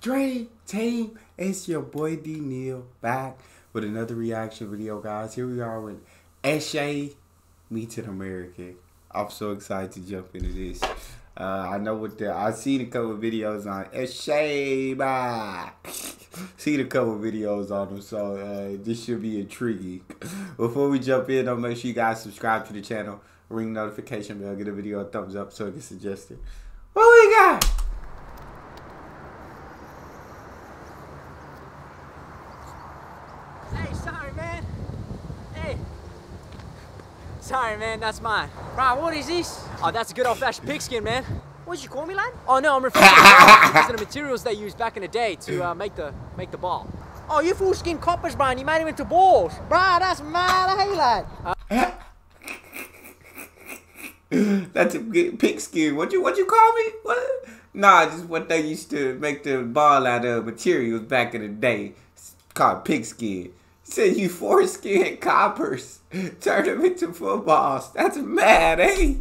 Dream Team, it's your boy D Neal back with another reaction video, guys. Here we are with Eshay meets an American. I'm so excited to jump into this. Uh, I know what the I've seen a couple videos on Eshay back. seen a couple videos on them, so uh, this should be intriguing. Before we jump in, though, make sure you guys subscribe to the channel, ring notification bell, get the video a thumbs up so it gets suggested. What we got? Hey, sorry, man. Hey. Sorry, man, that's mine. Bro, what is this? Oh, that's a good old-fashioned pigskin, man. What did you call me, lad? Oh no, I'm referring to the, because the materials they used back in the day to uh, make the make the ball. Oh, you full skin coppers, man. You made them into balls. Bro, that's mad, hey, lad. Uh, That's a good pigskin. What you what you call me? What? Nah, just what they used to make the ball out of materials back in the day. It's called pigskin. Said you foreskin coppers turn them into footballs. That's mad, eh?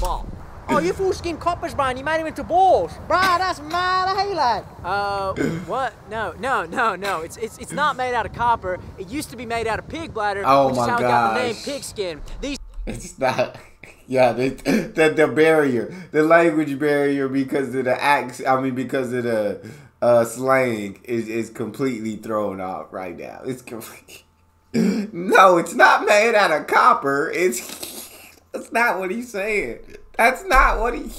ball. Oh, you full skin coppers, man. You made them into balls. Bro, that's mad, hey, lad. Uh, what? No, no, no, no. It's it's it's not made out of copper. It used to be made out of pig bladder, Oh which my is how it got the name pigskin. These It's not. Yeah, the, the the barrier, the language barrier, because of the acts. I mean, because of the uh, slang, is is completely thrown off right now. It's complete. No, it's not made out of copper. It's that's not what he's saying. That's not what he.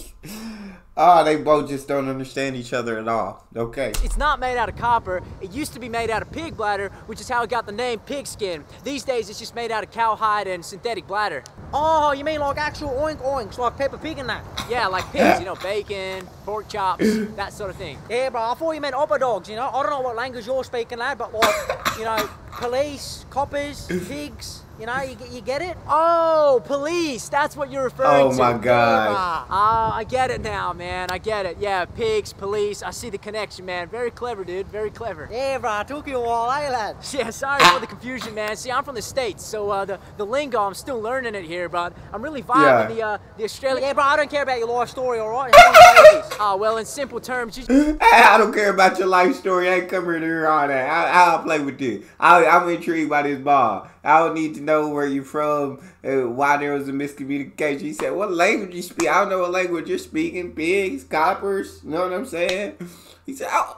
Oh, they both just don't understand each other at all. Okay. It's not made out of copper. It used to be made out of pig bladder, which is how it got the name pigskin. These days, it's just made out of cowhide and synthetic bladder. Oh, you mean like actual oink oinks, like Peppa Pig and that? Yeah, like pigs, you know, bacon, pork chops, that sort of thing. Yeah, bro, I thought you meant upper dogs, you know? I don't know what language you're speaking, lad, but like, you know, police, coppers, pigs, you know, you, get- you get it? Oh, police! That's what you're referring Oh to. Oh, my God. gosh. bro. Ah, I get it now, man. I get it. Yeah, pigs, police. I see the connection, man. Very clever, dude. Very clever. Yeah, bro, took you a while, eh. Yeah, sorry for the confusion, man. See, I'm from the States, so uh, the, the lingo, I'm still learning it here, but I'm really vibing Yeah. the, uh, the Australian... Yeah, bro, I don't care about your life story, alright? How many babies? Ah, well, in simple terms, you... Hey, I don't care about your life story. I ain't coming here hear all that. I, I'll play with this. I, I'm intrigued by this ball. I don't need to know where you're from, uh, why there was a miscommunication. He said, "What language you speak?" I don't know what language you're speaking. Pigs, coppers. You know what I'm saying? He said, "I,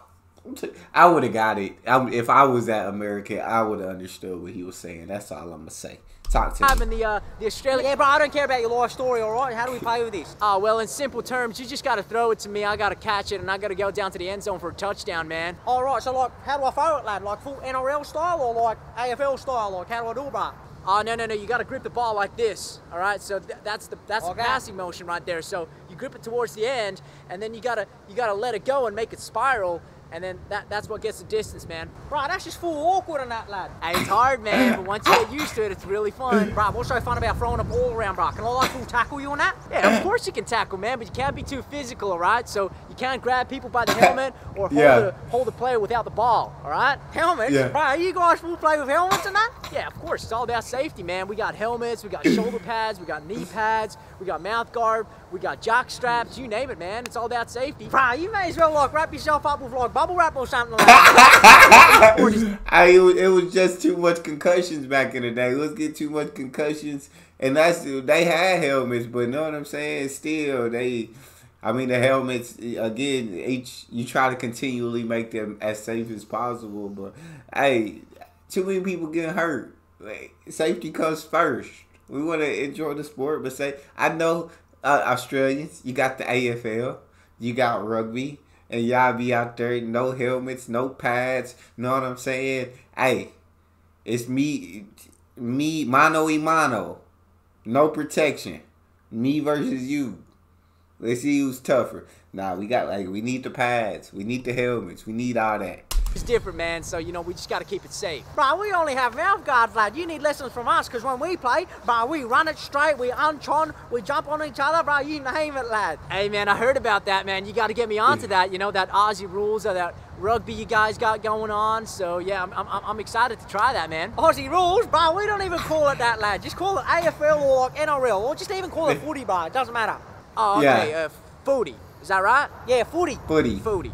I would have got it. I, if I was that American, I would have understood what he was saying. That's all I'm gonna say. Talk to me." having the, uh, the Australian... Yeah, bro, I don't care about your life story, alright? How do we play with this? Ah, well, in simple terms, you just gotta throw it to me, I gotta catch it, and I gotta go down to the end zone for a touchdown, man. Alright, so like, how do I throw it, lad? Like full NRL style or like AFL style? Like, how do I do it, bro? Oh no no no! You got to grip the ball like this. All right. So th- that's the that's Okay. the passing motion right there. So you grip it towards the end, and then you gotta you gotta let it go and make it spiral, and then that that's what gets the distance, man. Bro, that's just full awkward on that, lad. Hey, it's hard, man, but once you get used to it, it's really fun. Bro, what's so fun about throwing a ball around, bro? Can all I full tackle you on that? Yeah, of course you can tackle, man, but you can't be too physical, all right? So you can't grab people by the helmet or hold, Yeah. the, hold the player without the ball, all right? Helmets? Yeah. Bro, you guys full play with helmets and that? Yeah, of course. It's all about safety, man. We got helmets, we got shoulder pads, we got knee pads, we got mouth guard, we got jock straps, you name it, man. It's all about safety. Bro, you may as well like wrap yourself up with like bubble wrap or something like that. I, it, was, it was just too much concussions back in the day. Let's get too much concussions, and that's they had helmets, but know what I'm saying? Still, they, I mean, the helmets again. Each you try to continually make them as safe as possible, but hey, too many people getting hurt. Like, safety comes first. We want to enjoy the sport, but say I know uh, Australians. You got the AFL, you got rugby, and y'all be out there no helmets, no pads. Know what I'm saying? Hey, it's me, me mano y mano, no protection. Me versus you. Let's see who's tougher. Nah, we got like we need the pads, we need the helmets, we need all that. It's different, man, so, you know, we just got to keep it safe. Bro, we only have mouth guards, lad. You need lessons from us, because when we play, bro, we run it straight, we unchon, we jump on each other, bro, you name it, lad. Hey, man, I heard about that, man. You got to get me onto that, you know, that Aussie rules or that rugby you guys got going on. So, yeah, I'm, I'm, I'm excited to try that, man. Aussie rules, bro, we don't even call it that, lad. Just call it AFL or like NRL, or just even call it footy, bro. It doesn't matter. Oh, okay, Yeah. uh, footy. Is that right? Yeah, footy. Footy. Footy.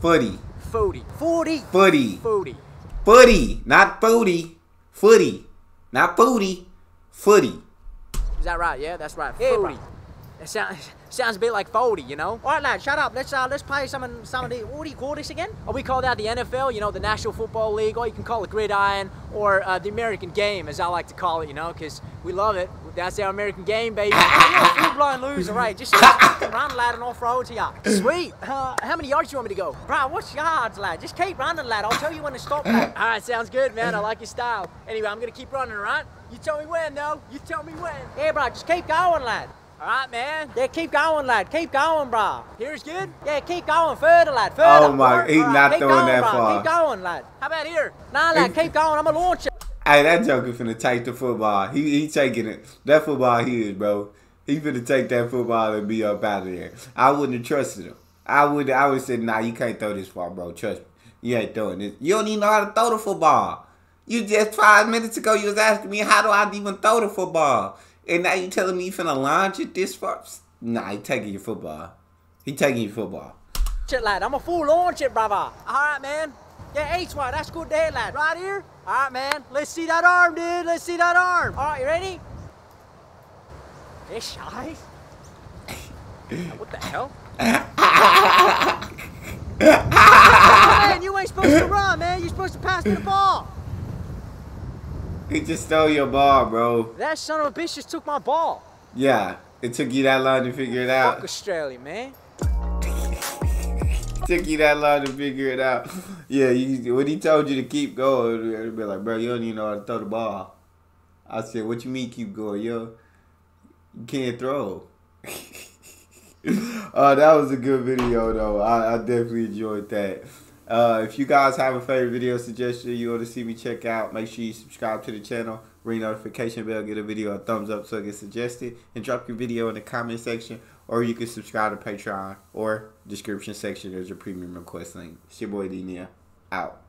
Footy. Footy. 40. Footy. Footy. Footy. Not booty. Footy. Not booty. Footy. Is that right? Yeah, that's right. Yeah, Footy. bro. It sounds sounds a bit like Footy, you know? All right, lad, shut up. Let's uh, let's play some of- some of the. What do you call this again? Oh, we call that the NFL, you know, the National Football League, or you can call it Gridiron, or uh, the American Game, as I like to call it, you know, because we love it. That's our American game, baby. You're a full-blown loser, right? Just run, lad, and off-road to ya. Sweet. Uh, how many yards do you want me to go? Bro, what's yards, lad? Just keep running, lad. I'll tell you when to stop, lad. All right, sounds good, man. I like your style. Anyway, I'm gonna keep running, all right? You tell me when, though. You tell me when. Yeah, bro, just keep going, lad. All right, man. Yeah, keep going, lad. Keep going, bro. Here's good. Yeah, keep going further, lad. Further. Oh, my- he's alright, not keep throwing going, that bro. far. Keep going, lad. How about here? Nah, lad, keep going. I'ma launch it. Hey, that joker finna take the football. He he taking it. That football he is, bro. He finna take that football and be up out of there. I wouldn't have trusted him. I would I would have said, nah, you can't throw this far, bro. Trust me. You ain't throwing this. You don't even know how to throw the football. You just five minutes ago you was asking me how do I even throw the football. And now you telling me you finna launch it this far? Nah, he taking your football. He taking your football. Shit, lad. I'm a full launch it, brother. All right, man. Yeah, H way. That's good there, lad. Right here? All right, man. Let's see that arm, dude. Let's see that arm. All right, you ready? It's shy. What the hell? man, you ain't supposed to run, man. You're supposed to pass me the ball. He just stole your ball, bro. That son of a bitch just took my ball. Yeah. It took you that long to figure it out. Fuck. Australia, man. took you that long to figure it out. Yeah, you, when he told you to keep going, it'd be like, bro, you don't even know how to throw the ball. I said, what you mean keep going, yo? You can't throw. uh, that was a good video, though. I, I definitely enjoyed that. Uh, if you guys have a favorite video suggestion you want to see me check out, make sure you subscribe to the channel, ring notification bell, get a video a thumbs up so it gets suggested, and drop your video in the comment section. Or you can subscribe to Patreon or description section. There's a premium request link. It's your boy D Neal. Out.